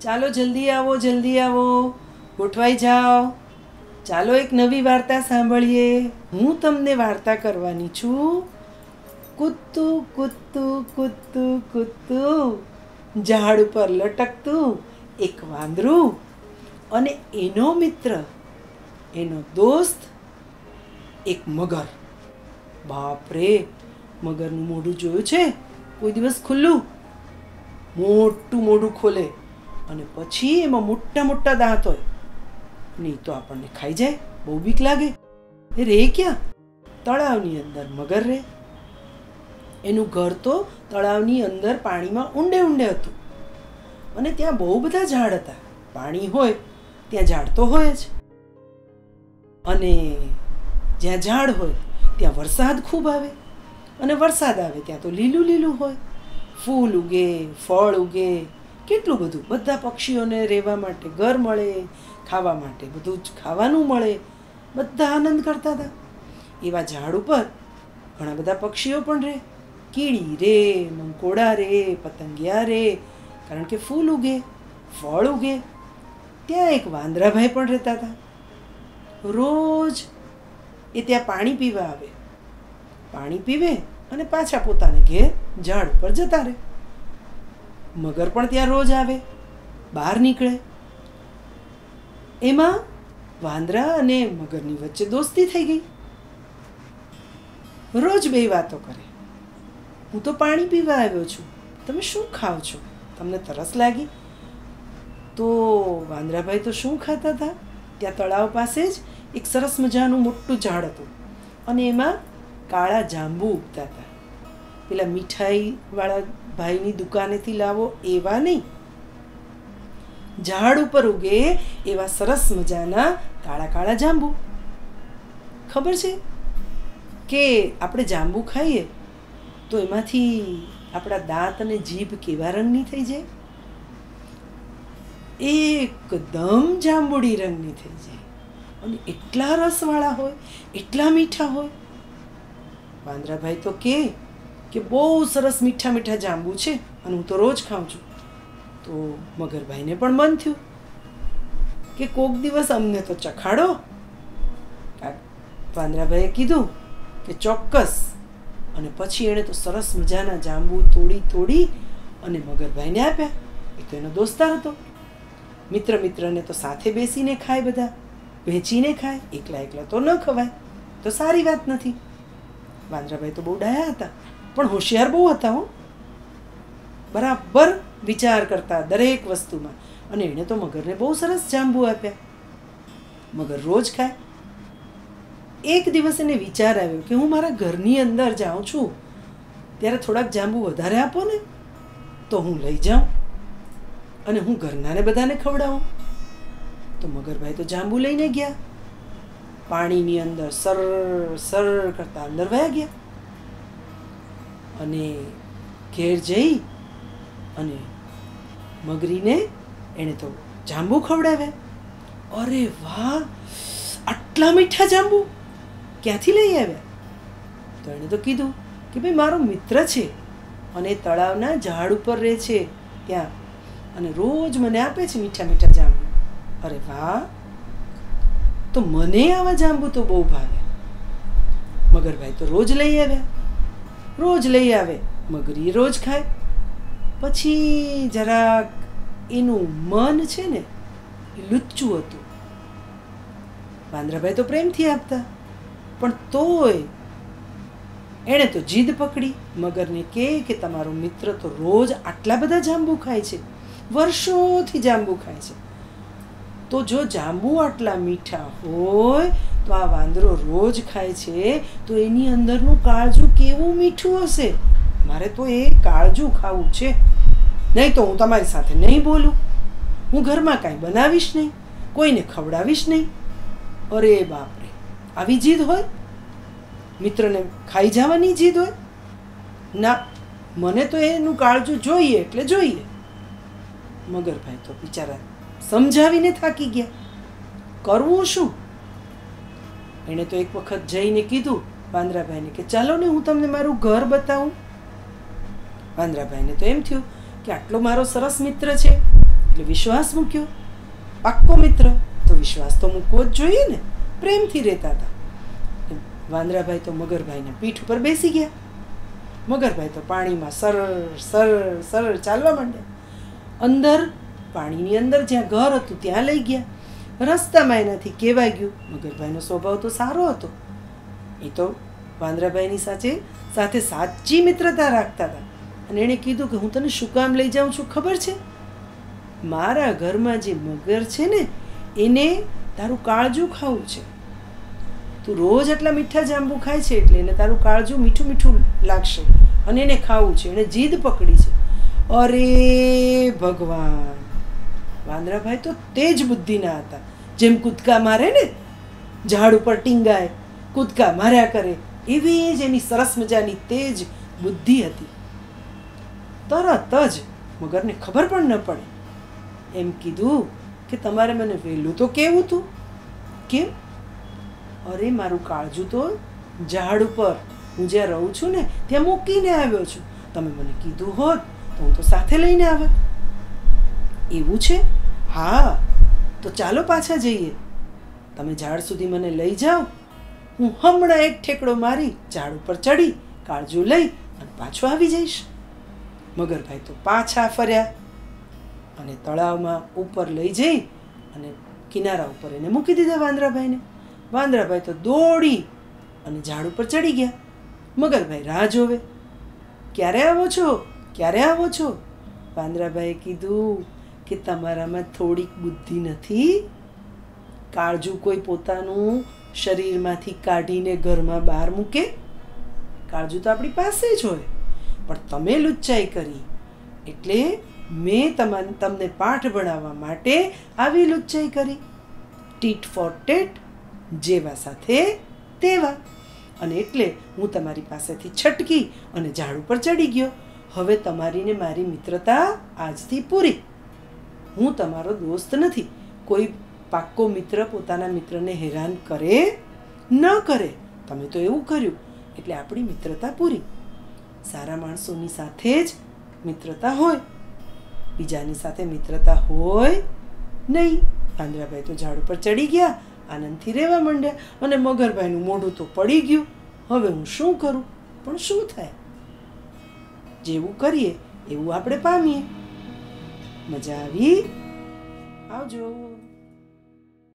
ચાલો જલ્દી આવો જલ્દી આવો. ગોઠવાઈ જાઓ. ચાલો એક નવી વાર્તા સાંભળીએ. હું તમને વાર્તા કરવાની છું. કૂતું કૂતું કૂતું કૂતું ઝાડ ઉપર લટકતું એક વાંદરું અને એનો મિત્ર, એનો દોસ્ત, એક મગર. બાપરે, મગરનું મોઢું જોયું છે? કોઈ દિવસ ખુલ્લું? મોટું મોઢું ખોલે. અને પછી એમાં મોટા મોટા દાંત હોય. નહીં તો આપણને ખાઈ જાય, બહુ બીક લાગે. એ રે ક્યાં? તળાવની અંદર મગર રે. એનું ઘર તો તળાવની અંદર પાણીમાં ઊંડે ઊંડે હતું. અને ત્યાં બહુ બધા ઝાડ હતા. પાણી હોય, ત્યાં ઝાડ તો હોય જ. અને જ્યાં ઝાડ હોય, ત્યાં વરસાદ ખૂબ આવે. અને વરસાદ આવે ત્યાં તો લીલું લીલું હોય. ફૂલ ઉગે, ફળ ઉગે કેટલું બધું? બધા પક્ષીઓને રહેવા માટે ઘર મળે, ખાવા માટે બધું જ ખાવાનું મળે. બધા આનંદ કરતા હતા. એવા ઝાડ ઉપર ઘણા બધા પક્ષીઓ પણ રહે. કીડી રે, મંકોડા રે, પતંગિયા રે, કારણ કે ફૂલ ઉગે, ફળ ઉગે. ત્યાં એક વાંદરાભાઈ પણ રહેતા હતા. રોજ એ ત્યાં પાણી પીવા આવે. પાણી પીવે અને પાછા પોતાને ઘેર ઝાડ ઉપર જતા રહે. મગર પણ ત્યાં રોજ આવે, બહાર નીકળે. એમાં વાંદરા અને મગરની વચ્ચે દોસ્તી થઈ ગઈ. રોજ બે વાતો કરે. હું તો પાણી પીવા આવ્યો છું. તમે શું ખાઓ છો? તમને તરસ લાગી? તો વાંદરાભાઈ તો શું ખાતા હતા? ત્યાં તળાવ પાસે જ એક સરસ મજાનું મોટું ઝાડ હતું. અને એમાં કાળા જાંબુ ઉગતા હતા. પેલા મીઠાઈવાળા ભાઈની દુકાનેથી લાવો, એવા નહીં. ઝાડ ઉપર ઉગે એવા સરસ મજાના કાળા કાળા જાંબુ. ખબર છે? કે આપણે જાંબુ ખાઈએ તો એમાંથી આપણા દાંત અને જીભ કેવા રંગની થઈ જાય? એકદમ જાંબુડી રંગની થઈ જાય. અને એટલા રસવાળા હોય, એટલા મીઠા હોય. વાંદરાભાઈ તો કે કે બહુ સરસ મીઠા મીઠા જાંબુ છે અને હું તો રોજ ખાઉં છું. તો મગરભાઈને પણ મન થયું કે કોક દિવસ અમને તો ચખાડો. વાંદરાભાઈએ કીધું કે ચોક્કસ. અને પછી એણે તો સરસ મજાના જાંબુ તોડી તોડી અને મગરભાઈને આપ્યા. એ તો એનો દોસ્તાર હતો. મિત્ર મિત્રને તો સાથે બેસીને ખાય બધા. વહેંચીને ખાય. એકલા એકલા તો ન ખવાય. તો સારી વાત નથી. વાંદરાભાઈ તો બહુ ડાયા હતા. પણ હોશિયાર બહુ હતા હો. બરાબર વિચાર કરતા દરેક વસ્તુમાં. અને એણે તો મગરને બહુ સરસ જાંબુ આપ્યા. મગર રોજ ખાય. એક દિવસ એને વિચાર આવ્યો કે હું મારા ઘરની અંદર જાઉં છું. ત્યારે થોડાક જાંબુ વધારે આપો ને, તો હું લઈ જાઉં અને હું ઘરનાને બધાને ખવડાવું. તો મગરભાઈ તો જાંબુ લઈને ગયા. પાણીની અંદર સર સર કરતા અંદર વયા ગયા. અને ઘેર જઈ અને મગરીને એણે તો જાંબુ ખવડાવ્યા. અરે વાહ, આટલા મીઠા જાંબુ? ક્યાંથી લઈ આવ્યા? તો એણે તો કીધું કે ભાઈ, મારો મિત્ર છે અને તળાવના ઝાડ ઉપર રહે છે ત્યાં અને રોજ મને આપે છે મીઠા મીઠા જાંબુ. અરે વાહ, તો મને આવા જાંબુ તો બહુ ભાવે. મગરભાઈ તો રોજ લઈ આવ્યા. રોજ લઈ આવે. મગરી રોજ ખાય. પછી જરાક એનું મન છે ને, એ લુચ્ચું હતું. વાંદરાભાઈ તો પ્રેમથી આપતા. પણ તોય એણે તો જીદ પકડી. મગરને કે કે તમારો મિત્ર તો રોજ આટલા બધા જાંબુ ખાય છે. વર્ષોથી જાંબુ ખાય છે. તો જો જાંબુ આટલા મીઠા હોય તો આ વાંદરો રોજ ખાય છે, તો એની અંદરનું કાળજું કેવું મીઠું હશે? મારે તો એ કાળજું ખાવું છે. નહીં તો હું તમારી સાથે નહીં બોલું. હું ઘરમાં કાંઈ બનાવીશ નહીં, કોઈને ખવડાવીશ નહીં. અરે બાપરે, આવી જીદ હોય? મિત્રને ખાઈ જવાની જીદ હોય? ના, મને તો એનું કાળજું જોઈએ એટલે જોઈએ. મગરભાઈ તો બિચારા સમજાવીને થાકી ગયા. કરવું શું? એણે તો એક વખત જઈને કીધું વાંદરાભાઈને કે ચાલો ને હું તમને મારું ઘર બતાવું. વાંદરાભાઈને તો એમ થયું કે આટલો મારો સરસ મિત્ર છે. એટલે વિશ્વાસ મૂક્યો. પાક્કો મિત્ર. તો વિશ્વાસ તો મૂકવો જ જોઈએ ને. પ્રેમથી રહેતા હતા. વાંદરાભાઈ તો મગરભાઈના પીઠ ઉપર બેસી ગયા. મગરભાઈ તો પાણીમાં સરળ સરળ સરળ ચાલવા માંડ્યા. અંદર, પાણીની અંદર જ્યાં ઘર હતું ત્યાં લઈ ગયા. રસ્તામાં એનાથી કહેવાય ગયું. મગરભાઈનો સ્વભાવ તો સારો હતો. એ તો વાંદરાભાઈની સાથે સાથે સાચી મિત્રતા રાખતા હતા. અને એણે કીધું કે હું તને શું કામ લઈ જાઉં છું ખબર છે? મારા ઘરમાં જે મગર છે ને, એને તારું કાળજું ખાવું છે. તું રોજ આટલા મીઠા જાંબુ ખાય છે એટલે એને તારું કાળજું મીઠું મીઠું લાગશે. અને એને ખાવું છે. એને જીદ પકડી છે. અરે ભગવાન! વાંદરાભાઈ તો તે જ બુદ્ધિના હતા. જેમ કૂદકા મારે ને, ઝાડ ઉપર ટીંગાય, કૂદકા માર્યા કરે, એવી જ એની સરસ મજાની તેજ બુદ્ધિ હતી. તરત જ મગરને ખબર પણ ન પડે. એમ કીધું કે તમારે મને વહેલું તો કેવું હતું કેમ? અરે, મારું કાળજું તો ઝાડ ઉપર. હું જ્યાં રહું છું ને, ત્યાં મૂકીને આવ્યો છું. તમે મને કીધું હોત તો હું તો સાથે લઈને આવત. એવું છે? હા તો ચાલો પાછા જઈએ. તમે ઝાડ સુધી મને લઈ જાઓ. હું હમણાં એક ઠેકડો મારી, ઝાડ ઉપર ચડી, કાળજું લઈ અને પાછો આવી જઈશ. મગરભાઈ તો પાછા ફર્યા અને તળાવમાં ઉપર લઈ જઈ અને કિનારા ઉપર એને મૂકી દીધા વાંદરાભાઈને. વાંદરાભાઈ તો દોડી અને ઝાડ ઉપર ચડી ગયા. મગરભાઈ રાહ જોવે. ક્યારે આવો છો? ક્યારે આવો છો? વાંદરાભાઈએ કીધું કે તમારામાં થોડીક બુદ્ધિ નથી. કાળજું કોઈ પોતાનું શરીરમાંથી કાઢીને ઘરમાં બહાર મૂકે. કાળજું તો આપણી પાસે જ હોય. પણ તમે લુચ્ચાઈ કરી. એટલે મેં તમા, તમને પાઠ ભણાવવા માટે આવી લુચ્ચાઈ કરી. ટીટ ફોર ટેટ જેવા સાથે તેવા. અને એટલે હું તમારી પાસેથી છટકી અને ઝાડ ઉપર ચડી ગયો. હવે તમારી ને મારી મિત્રતા આજથી પૂરી. હું તમારો દોસ્ત નથી. કોઈ પાક્કો મિત્ર પોતાના મિત્રને હેરાન કરે, ન કરે. તમે તો એવું કર્યું. એટલે આપણી મિત્રતા પૂરી. સારા માણસોની સાથે જ મિત્રતા હોય. બીજાની સાથે મિત્રતા હોય નહીં. પાંદરાભાઈ તો ઝાડ ઉપર ચડી ગયા, આનંદથી રહેવા માંડ્યા અને મગરભાઈનું મોઢું તો પડી ગયું. હવે હું શું કરું? પણ શું થાય? જેવું કરીએ, એવું આપણે પામીએ. મજા આવી. આવજો.